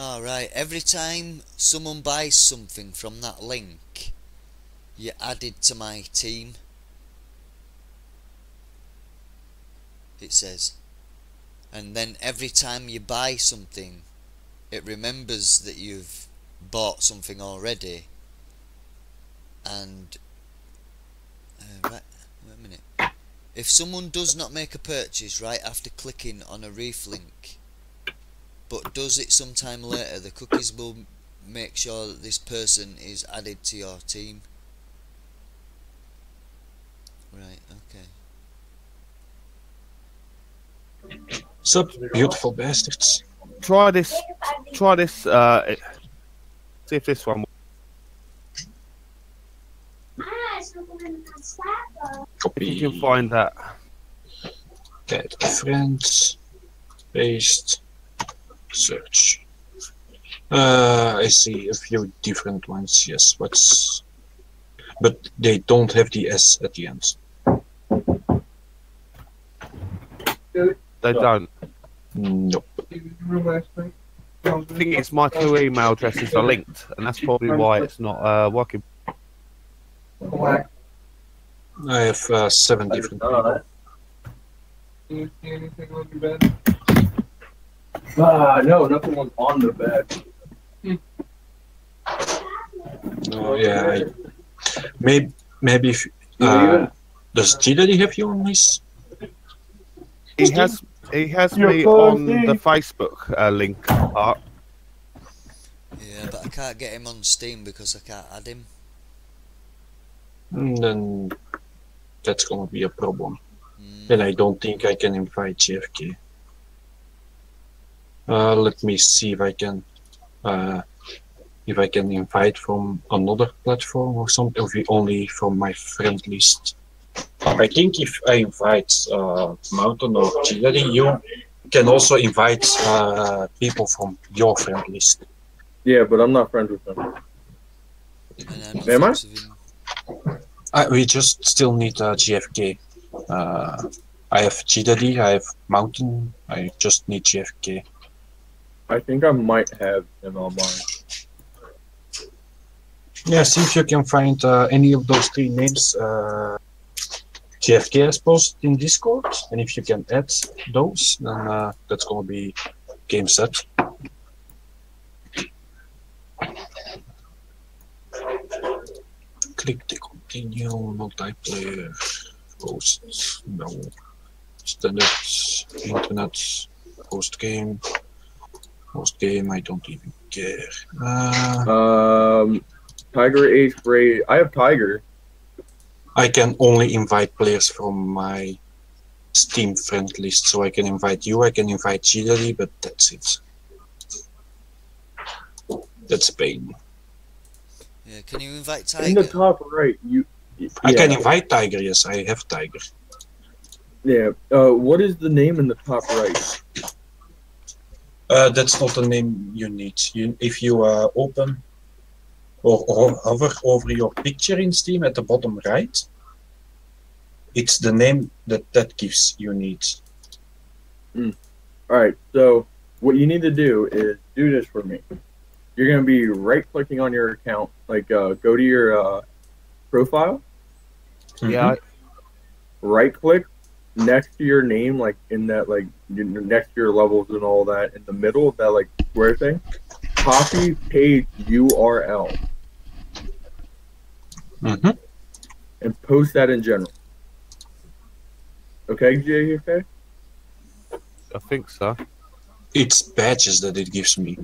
Alright, every time someone buys something from that link, you're added to my team. It says. And then every time you buy something, it remembers that you've bought something already. And. Uh, right, wait a minute. If someone does not make a purchase right after clicking on a reef link, but does it sometime later, the cookies will make sure that this person is added to your team. Right, okay. Sup, beautiful bastards. Try this. Try this. Uh, see if this one. If you can find that. Get friends. Paste. Search. Uh, I see a few different ones. Yes, what's. But they don't have the S at the end. They don't. Nope. I think it's my two email addresses are linked, and that's probably why it's not uh, working. I have uh, seven different people. You see anything on your? Ah, no, nothing was on the bed. Oh yeah. I, maybe maybe if, uh, does G-Daddy have you on his? He has he has You're me on thirsty. the Facebook uh, link part. Yeah, but I can't get him on Steam because I can't add him. Mm, Then that's gonna be a problem. Mm, And I don't think I can invite JFK. Uh, let me see if I can, uh, if I can invite from another platform or something, or if only from my friend list. I think if I invite uh, Mountain or Chilleri, you can also invite uh, people from your friend list. Yeah, but I'm not friends with them. I'm I? friends with him. Uh, we just still need uh, GFK. Uh, I have Chidadi, I have Mountain, I just need GFK. I think I might have him on. Yeah, see if you can find uh, any of those three names. Uh, JFK has posted in Discord, and if you can add those, then uh, that's gonna be game set. Click the continue multiplayer post no standard internet post game post game I don't even care. Uh, Um, Tiger Ace Braid. I have Tiger. I can only invite players from my Steam friend list, so I can invite you, I can invite Chidari, but that's it. That's pain. Yeah, can you invite Tiger? In the top right, you. I can invite Tiger, yes, I have Tiger. Yeah. Uh, what is the name in the top right? Uh, that's not the name you need. You, if you uh, open or, or hover over your picture in Steam at the bottom right, it's the name that that gives you need. All right. So what you need to do is do this for me. You're gonna be right clicking on your account, like uh, go to your uh, profile, Yeah, right click next to your name, like in that like next to your levels and all that, in the middle of that like square thing. Copy page URL Mhm. and post that in general. Okay, JFK? I think so. It's badges that it gives me.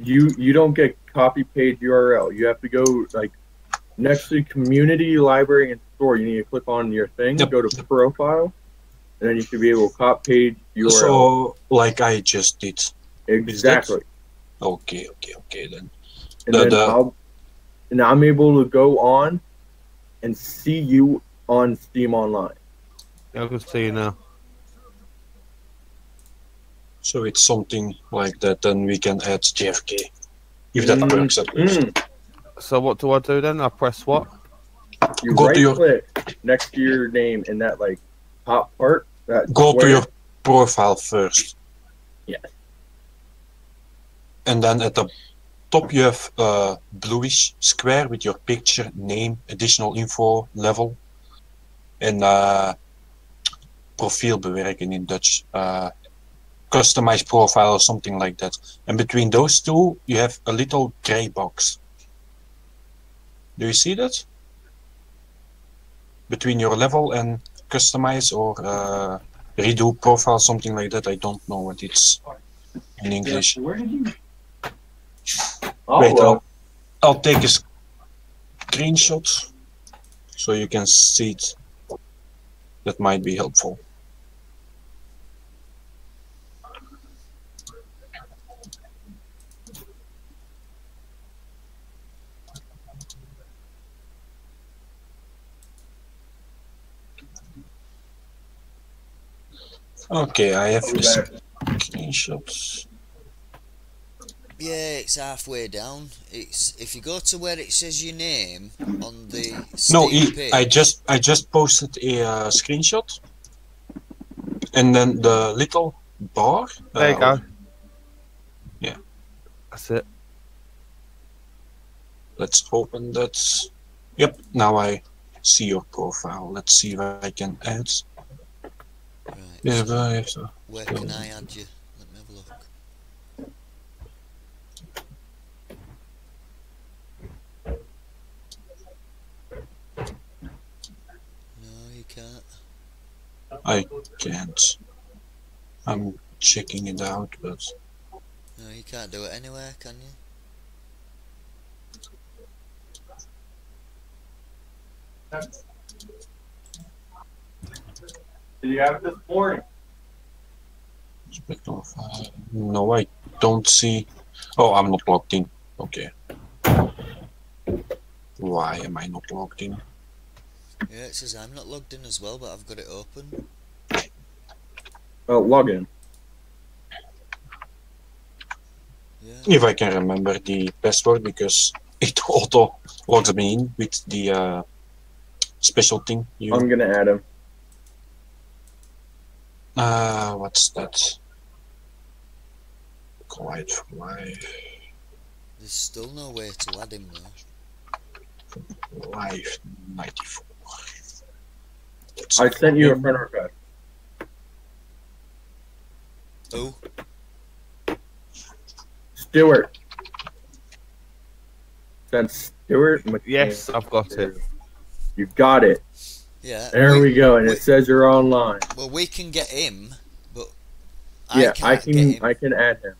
You you don't get copy page URL. You have to go like next to community, library, and store. You need to click on your thing, Yep. go to profile, and then you should be able to copy page URL. So, like I just did. exactly. Okay, okay, okay then. And The- then the- I'll and I'm able to go on and see you on Steam Online. I can see you now. So it's something like that, then we can add JFK. If that Mm, works at least. Mm. So what do I do then? I press what? You Go to right your- click next to your name in that like top part. That Go to your profile first. Yes. and then at the top you have a bluish square with your picture, name, additional info, level, en uh, profiel bewerken in Dutch. Uh, customize profile or something like that. And between those two, you have a little gray box. Do you see that? Between your level and customize or uh, redo profile, something like that. I don't know what it's in English. Where did you? Oh, Wait, well, I'll, I'll take a screenshot so you can see it. That might be helpful. Okay, I have I'll the screenshots. Yeah, it's halfway down. It's if you go to where it says your name on the No, Steam page. I just I just posted a uh, screenshot, and then the little bar. There you uh, go. yeah. That's it. Let's open that. Yep, now I see your profile. Let's see if I can add. Right. Yeah, so have to- where can I add you? Let me have a look. No, you can't. I can't. I'm checking it out, but No, you can't do it anywhere, can you? Did you have it this morning? No, I don't see. Oh, I'm not logged in. Okay. Why am I not logged in? Yeah, it says I'm not logged in as well, but I've got it open. Oh, log in. Yeah. If I can remember the password because it auto logs me in with the uh, special thing. You I'm gonna add him. Uh, what's that? Collide for life, There's still no way to add him though. life ninety four. I sent you a friend request. Who? Stewart. That's Stewart. McCann. Yes, I've got it. You've got it. Yeah. There we go, and we- it says you're online. Well, we can get him, but I yeah, can't I get can. him. I can add him.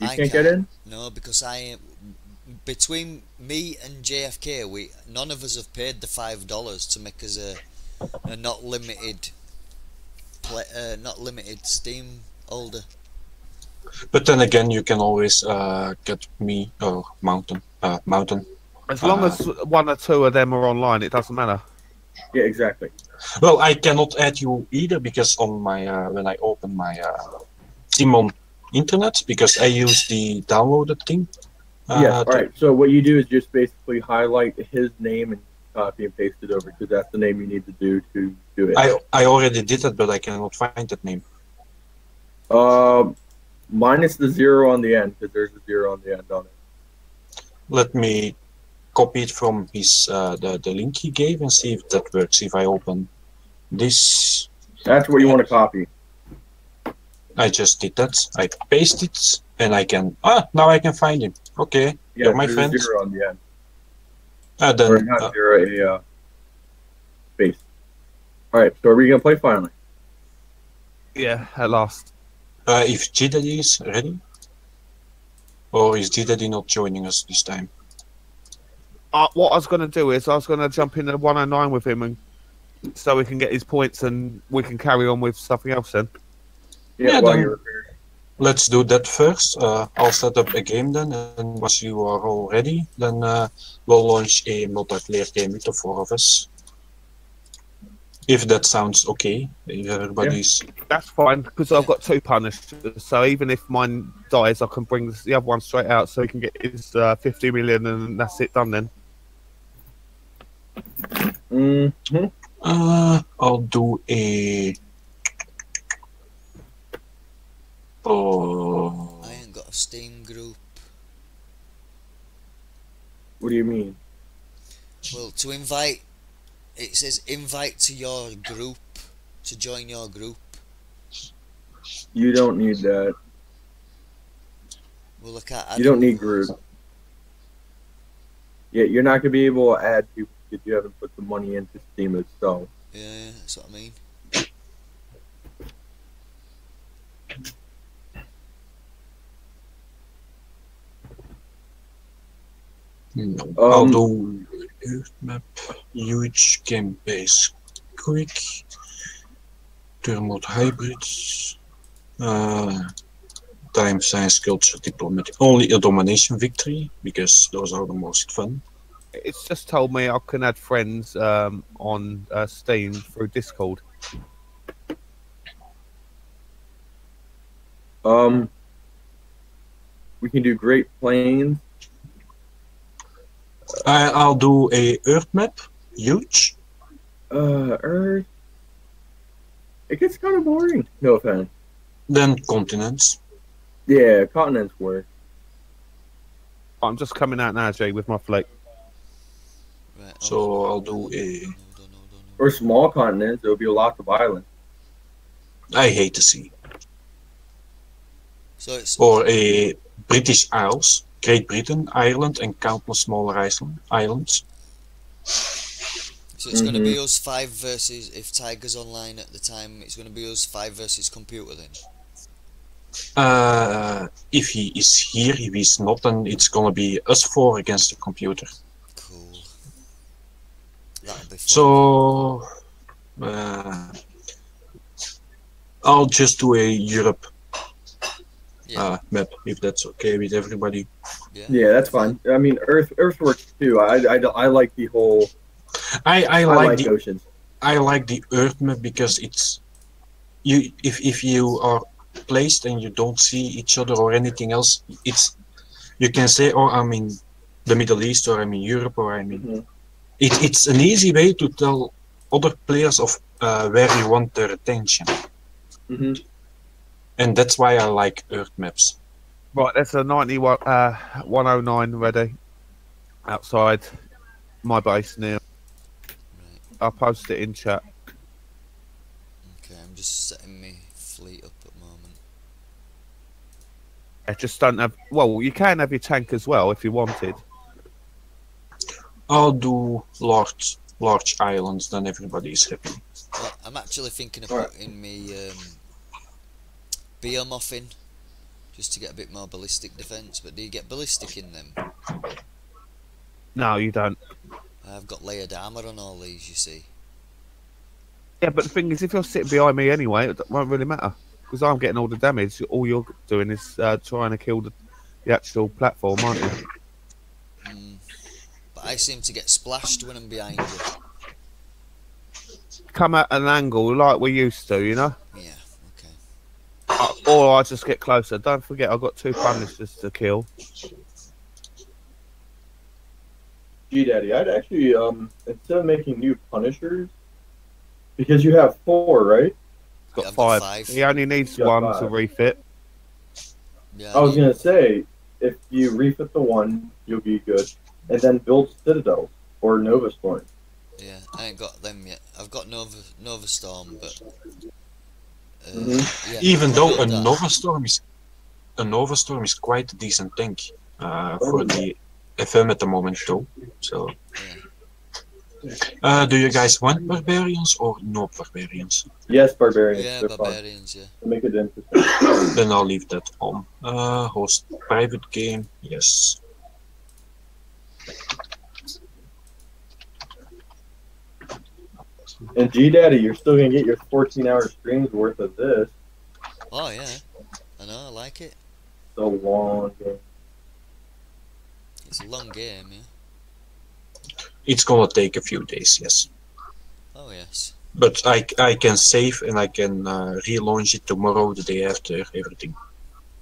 You I can't get in. No, because I between me and JFK, we none of us have paid the five dollars to make us a a not limited play, uh, not limited Steam holder. But then again, you can always uh, get me or mountain uh, mountain. As long Uh, as one or two of them are online, it doesn't matter. Yeah, exactly. Well, I cannot add you either because on my uh, when I open my uh, Steam on internet because I use the downloaded thing. Uh, yes. All right. So what you do is just basically highlight his name and copy and paste it over because that's the name you need to do to do it. I I already did it, but I cannot find that name. Um, minus the zero on the end because there's a zero on the end on it. Let me copy it from his uh, the the link he gave and see if that works. If I open this, That's what you want to copy. I just did that. I paste it and I can ah now I can find him. Okay, Yeah, You're my friend. a zero on the end. uh, Or then not uh, zero, a uh, space. All right. So are we gonna play finally? Yeah, at last. uh, if G is ready, or is G not joining us this time? Uh, what I was going to do is I was going to jump in at 109 with him and so we can get his points and we can carry on with something else then. Yeah. Yeah, then- Let's do that first. Uh, I'll set up a game then, and once you are all ready, then uh, we'll launch a multiplayer game with the four of us. If that sounds okay, if everybody's That's fine because I've got two punished. So even if mine dies, I can bring the other one straight out so he can get his uh, 50 million and that's it done then. Mhm. Uh, I'll do a. Oh, I ain't got a Steam group. What do you mean? Well, to invite, it says invite to your group to join your group. You don't need that. Well, I can't. You don't them. need group. Yeah, you're not gonna be able to add people if you haven't put the money into Steam so. Yeah, yeah, that's what I mean. No. I'll Um, do Earth map, huge game base, quick, turn mode hybrids, uh, time science culture diplomatic. Only a domination victory because those are the most fun. It's just told me I can add friends um, on uh, Steam through Discord. Um, we can do Great Plains. I, I'll do a Earth map, huge. Uh, Earth. It gets kind of boring. No offense. Then continents. Yeah, continents work. I'm just coming out now, Jay, with my fleet. Right. So I'll do a. Or small continents. There'll be lots of islands. I hate the sea. So it's Or a British Isles, Great Britain, Ireland, and countless smaller island, islands. so it's going to be us five versus if Tiger's online at the time. It's going to be us five versus computer then. Uh, if he is here, if he's not, then it's gonna be us four against the computer. Cool. That'll be fun. So, uh, I'll just do a Europe yeah, uh, map if that's okay with everybody. yeah. Yeah, that's fine. I mean, Earth Earth works too. I, I, I like the whole. I, I I like like the oceans. I like the Earth map because it's you if if you are placed and you don't see each other or anything else, it's you can say, oh, I'm in the Middle East or I'm in Europe or I'm in. Mhm. It, it's an easy way to tell other players of uh, where you want their attention, hmm and that's why I like Earth maps. Right, there's a 91, uh, 109 ready outside my base now. Right. I'll post it in chat. Okay, I'm just setting my fleet up at the moment. I just don't have. Well, you can have your tank as well if you wanted. I'll do large large islands, then everybody is happy. Well, I'm actually thinking of Alright. putting me um, Behemoth in, just to get a bit more ballistic defense. But do you get ballistic in them? No, you don't. I've got layered armor on all these. You see. Yeah, but the thing is, if you're sitting behind me anyway, it won't really matter because I'm getting all the damage. All you're doing is uh, trying to kill the, the actual platform, aren't you? But I seem to get splashed when I'm behind you. Come at an angle like we used to, you know. Yeah. Okay. Uh, or I just get closer. Don't forget, I've got two punishers to kill. G Daddy, I'd actually um instead of making new Punishers, because you have four, right? He's got Yeah, I've got five. five. He only needs Got one to refit. Yeah. I was need- gonna say, if you refit the one, you'll be good, and then build Citadel or Nova Storm. Yeah, I ain't got them yet. I've got Nova Nova Storm, but uh, Mhm. yeah, Even though a that. Nova Storm is a Nova Storm is quite a decent tank uh, for the FM at the moment, though. So, uh, do you guys want barbarians or no barbarians? Yes, barbarians. Yeah, they're fun. barbarians. Yeah. To make it interesting. Then I'll leave that on. Uh, host private game, yes. And G Daddy, you're still gonna get your 14 hour streams worth of this. Oh yeah, I know. I like it. It's a long game. It's a long game. Yeah. It's gonna take a few days, yes. Oh yes. But I, I can save and I can uh, relaunch it tomorrow, the day after, everything.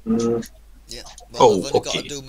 Mm, Yeah. Well, Oh, I've only got okay. to do my